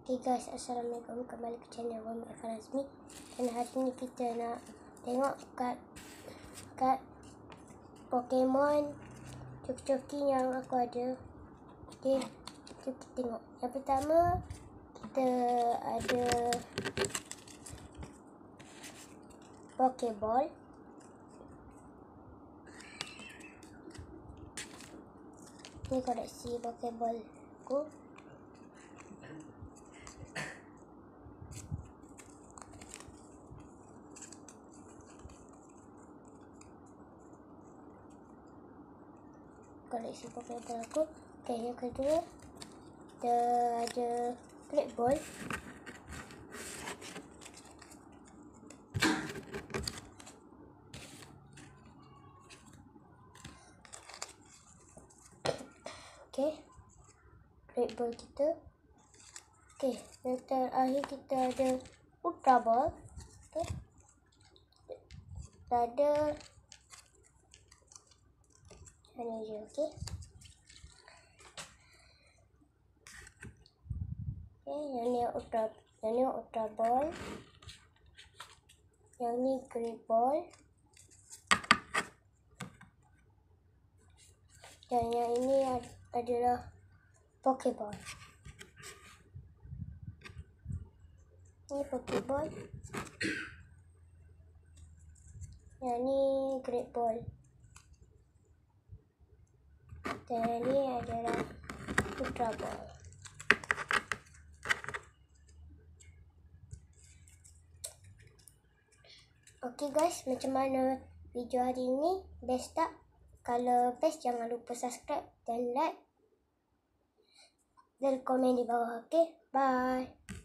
Okay guys, Assalamualaikum kembali ke channel Wami Afan Azmi. Dan hari ni kita nak tengok kat kat Pokemon Coki-coki yang aku ada. Okay, kita tengok. Yang pertama kita ada Pokeball. Ni koleksi Pokeball aku koleksi Pokemon aku. Okay, yang kedua kita ada Great Ball. Okay, Great Ball kita. Okay, yang terakhir kita ada Ultra Ball. Okay. Kita ada Ini je, okey. Okay, yang ni ultra, yang ni ultra ball. Yang ni great ball. Dan yang ini adalah pokeball. Ini pokeball. Yang ni great ball. Dan ini adalah Putra Ball. Okay guys, macam mana video hari ini? Best tak? Kalau best, jangan lupa subscribe dan like. Dan komen di bawah, okay? Bye.